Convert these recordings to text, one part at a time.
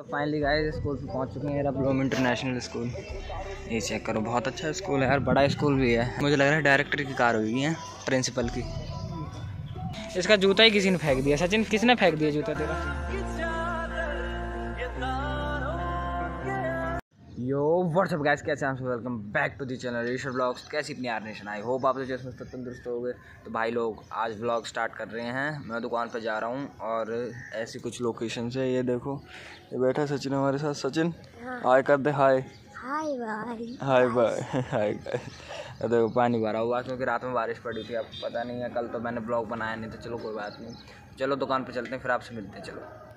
तो finally guys school पे पहुँच चुके हैं ब्लूम इंटरनेशनल स्कूल ये चेक करो बहुत अच्छा स्कूल है यार बड़ा स्कूल भी है। मुझे लग रहा है डायरेक्टर की कार हुई है प्रिंसिपल की। इसका जूता ही किसी ने फेंक दिया सचिन किसने फेंक दिया जूता तेरा? यो व्हाट्सअप गैस कैसे हैं welcome back to the channel Rishabh vlogs कैसी अपनी आर नेशन? आई होप आप जो इसमें तंदुरुस्त हो गए तो भाई लोग आज ब्लॉग स्टार्ट कर रहे हैं। मैं दुकान पर जा रहा हूँ और ऐसी कुछ लोकेशन से ये देखो ये बैठा सचिन हमारे साथ। सचिन हाय कर दे हाय hi bye hi bye hi देखो पानी भरा हुआ क्योंकि रात में बारिश पड़ी थी। अब पता नहीं है कल तो मैंने ब्लॉग बनाया नहीं तो चलो कोई बात नहीं। चलो दुकान पर चलते हैं फिर आपसे मिलते हैं। चलो।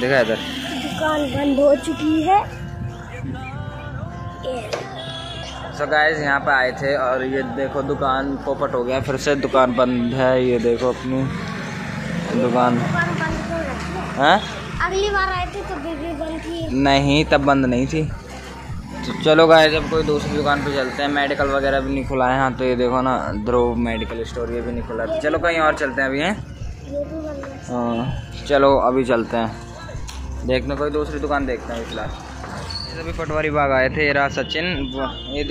देखा इधर। दुकान बंद हो चुकी है। सो गाइस यहाँ पे आए थे और ये देखो दुकान पोपट हो गया। फिर से दुकान बंद है ये देखो अपनी दुकान। हैं अगली बार आए थे तो बंद थी। नहीं तब बंद नहीं थी। तो चलो गाइस जब कोई दूसरी दुकान पे चलते हैं। मेडिकल वगैरह भी नहीं खुला है। हाँ तो ये देखो ना ध्रुव मेडिकल स्टोर ये भी नहीं खुला है। चलो कहीं और चलते हैं अभी, हैं? है, चलो अभी चलते हैं। देखते कोई दूसरी दुकान देखते हैं फ़िलहाल। अभी पटवारी बाग आए थे, ये रहा सचिन। ये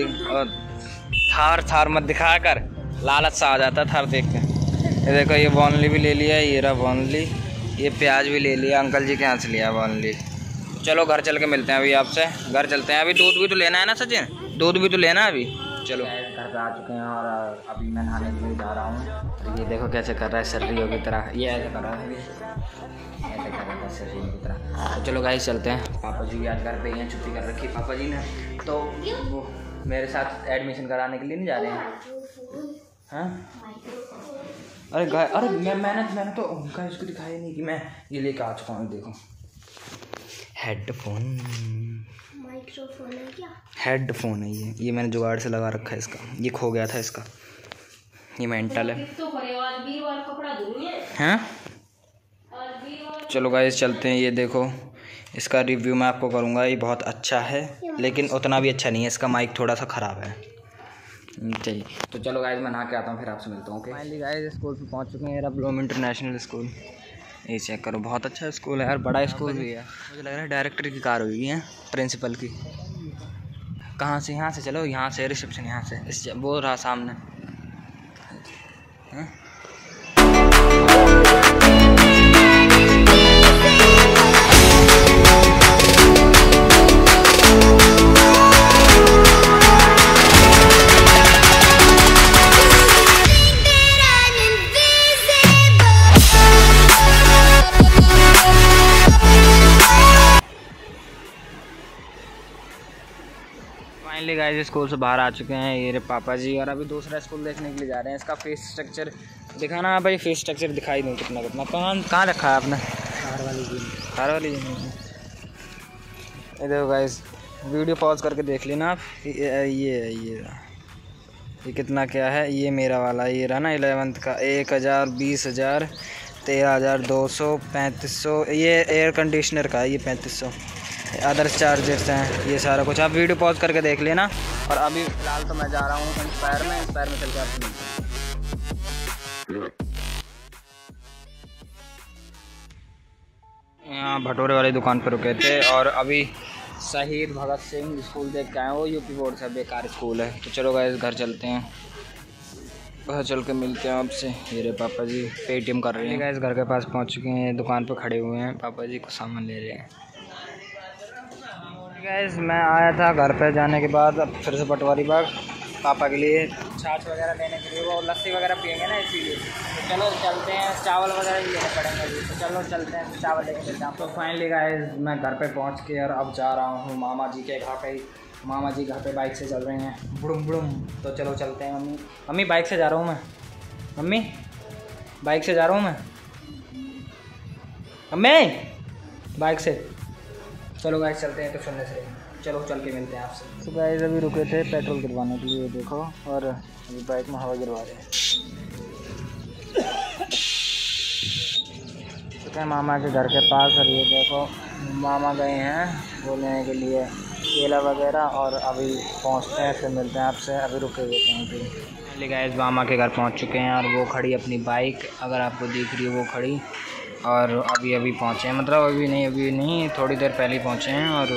थार थार मत दिखा कर लालच सा आ जाता थार देख के। ये देखो, ये बॉनली भी ले लिया, ये रहा बॉनली ये प्याज भी ले लिया, अंकल जी के यहाँ से लिया बॉनली चलो घर चल के मिलते हैं अभी आपसे। घर चलते हैं। अभी दूध भी तो लेना है ना सचिन? दूध भी तो लेना है अभी? चलो। घर पे आ चुके हैं और अभी मैं नहाने के लिए जा रहा हूँ। ये देखो कैसे कर रहा है सर्दियों की तरह। ये ऐसे कर रहा है। ऐसे कर रहा है सर्दियों की तरह। तो चलो गाइस, चलते हैं। पापा जी आज घर पे हैं छुट्टी कर रखी पापा जी ने। तो वो मेरे साथ एडमिशन कराने के लिए नहीं जा रहे हैं। हाँ? अरे गाय, अरे मैं, मैंने मैंने तो उनका इसको दिखाया नहीं कि मैं ये लेके आ चुका हूँ, देखो। हेडफोन माइक्रोफोन है क्या? हेडफोन है ये. ये मैंने जुगाड़ से लगा रखा है इसका. ये खो गया था इसका. ये मेंटल है. हैं? चलो गाइस चलते हैं. ये देखो. इसका रिव्यू मैं आपको करूँगा. ये बहुत अच्छा है लेकिन उतना भी अच्छा नहीं है. इसका माइक थोड़ा सा ख़राब है. चाहिए तो चलो गाइस मैं नहा के आता हूँ फिर आपसे मिलता हूँ ओके फाइनली गाइस स्कूल पे पहुँच चुके हैं. ब्लूम इंटरनेशनल स्कूल ये चेक करो। बहुत अच्छा स्कूल है यार बड़ा स्कूल भी है। मुझे लग रहा है डायरेक्टर की कार हुई है प्रिंसिपल की। कहाँ से यहाँ से चलो यहाँ से रिसेप्शन यहाँ से इस बोल रहा सामने। हाँ? गाइस स्कूल से बाहर आ चुके हैं ये रे पापा जी और अभी दूसरा स्कूल देखने के लिए जा रहे हैं। इसका फेस स्ट्रक्चर दिखाना है भाई फेस स्ट्रक्चर दिखाई दूँ कितना कितना। कहाँ कहाँ रखा है आपने? कार वाली जी हार वाली जी ये देखो गाइस वीडियो पॉज करके देख लेना आप। ये ये ये। ये कितना क्या है? ये मेरा वाला ये रहा ना इलेवेंथ का। एक हज़ार बीस हज़ार तेरह हज़ार दो सौ पैंतीस सौ। ये एयर कंडीशनर का है ये पैंतीस सौ। अदर्स चार्जेस हैं, ये सारा कुछ। आप वीडियो पॉज करके देख लेना। और अभी फ़िलहाल तो मैं जा रहा हूँ इंस्पायर में। इंस्पायर में चल मिलते हैं। यहाँ भटोरे वाली दुकान पर रुके थे और अभी शहीद भगत सिंह स्कूल देख के आए वो यूपी बोर्ड से बेकार स्कूल है। तो चलो गए घर चलते हैं। घर चल के मिलते हैं आपसे। मेरे पापा जी पेटीएम कर रहे हैं। गैस घर के पास पहुँच चुके हैं। दुकान पर खड़े हुए हैं। पापा जी को सामान ले रहे हैं। गैस मैं आया था घर पे जाने के बाद अब फिर से पटवारी बाग पापा के लिए। छाछ वगैरह लेने के लिए वो लस्सी वगैरह पियेंगे ना इसीलिए तो चलो चलते हैं चावल वगैरह भी लेने पड़ेंगे तो चलो चलते हैं चावल लेके चलते हैं। तो फाइनली गाइस मैं घर पे पहुँच के और अब जा रहा हूँ मामा जी के घर पे मामा जी घर पे बाइक से चल रहे हैं। बुड़ुम बुड़ुम। तो चलो चलते हैं मम्मी। मम्मी बाइक से जा रहा हूँ मैं। मम्मी बाइक से जा रहा हूँ मैं। मम्मी बाइक से। चलो गाइस चलते हैं तो सुनने से। चलो चल के मिलते हैं आपसे। तो गाइस अभी रुके थे पेट्रोल गिरवाने के लिए देखो और अभी बाइक में हवा गिरवा रहे हैं। हैं मामा के घर के पास और ये देखो मामा गए हैं वो लेने के लिए केला वगैरह और अभी पहुँचते हैं फिर मिलते हैं आपसे। अभी रुके हुए कहीं पे। गाइस मामा के घर पहुँच चुके हैं और वो खड़ी अपनी बाइक अगर आपको दिख रही है वो खड़ी। और अभी अभी पहुँचे हैं। मतलब अभी नहीं अभी नहीं थोड़ी देर पहले ही पहुँचे हैं और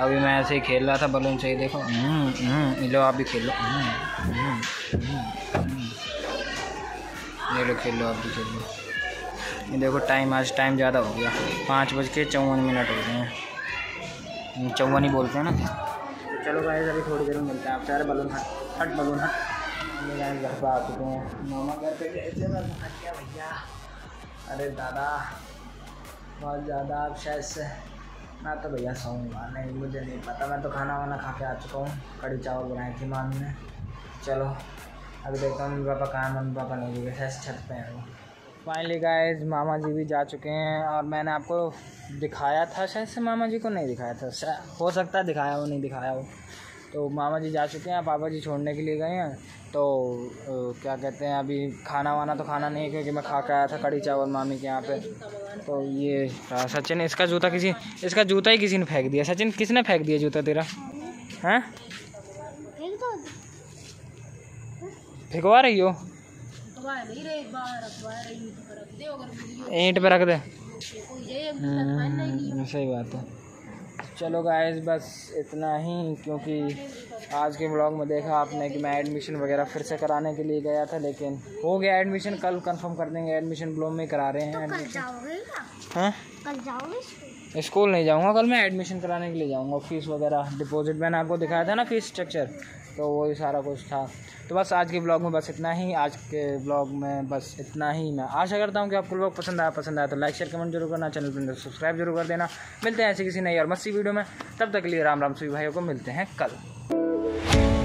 अभी मैं ऐसे ही खेल रहा था बलून से ही देखो। हम्म, हम्म, लो आप भी खेलो। हम्म, ये लो खेल लो आप भी खेल। लो ये देखो टाइम आज टाइम ज़्यादा हो गया। पाँच बज के चौवन मिनट हो गए हैं। चौवन ही बोलते हैं ना। चलो भाई अभी थोड़ी देर में मिलते हैं आप सारे बलून हट हट बलून हट। घर पर आ चुके हैं। मामा घर पे गए थे हट गया भैया। अरे दादा, बहुत ज़्यादा आप शायद से, मैं तो भैया सोऊँगा। नहीं, मुझे नहीं पता, मैं तो खाना वाना खा के आ चुका हूँ। कड़ी चावल बनाई थी मामी ने चलो अभी देखता हूँ मम्मी पापा कहाँ मम्मी पापा नहीं दिखे शायद छत पे हैं वो। फाइनली गाइस मामा जी भी जा चुके हैं और मैंने आपको दिखाया था, शायद से मामा जी को नहीं दिखाया था। हो सकता है दिखाया हो, नहीं दिखाया हो। तो मामा जी जा चुके हैं पापा जी छोड़ने के लिए गए हैं। तो क्या कहते हैं अभी खाना वाना तो खाना नहीं है क्योंकि मैं खा के आया था कड़ी चावल मामी के यहाँ पे। तो ये सचिन इसका जूता किसी इसका जूता ही किसी ने फेंक दिया। सचिन किसने फेंक दिया जूता तेरा? हैं? फेंकवा रही हो? ईंट पे रख दे। हम्म, सही बात है। चलो गाइस बस इतना ही क्योंकि आज के ब्लॉग में देखा आपने कि मैं एडमिशन वगैरह फिर से कराने के लिए गया था लेकिन हो गया एडमिशन कल कंफर्म कर देंगे एडमिशन ब्लॉग में करा रहे हैं तो कल जाओगे हाँ कल जाओगे? स्कूल नहीं जाऊँगा, कल मैं एडमिशन कराने के लिए जाऊँगा। फ़ीस वगैरह डिपॉजिट मैंने आपको दिखाया था ना फ़ीस स्ट्रक्चर तो वही सारा कुछ था। तो बस आज के ब्लॉग में बस इतना ही, आज के ब्लॉग में बस इतना ही। मैं आशा करता हूँ कि आपको ब्लॉग पसंद आया पसंद आया तो लाइक शेयर कमेंट ज़रूर करना चैनल पर सब्सक्राइब ज़रूर कर देना। मिलते हैं ऐसी किसी नई और मस्ती वीडियो में, तब तक के लिए राम राम सभी भाइयों को मिलते हैं कल।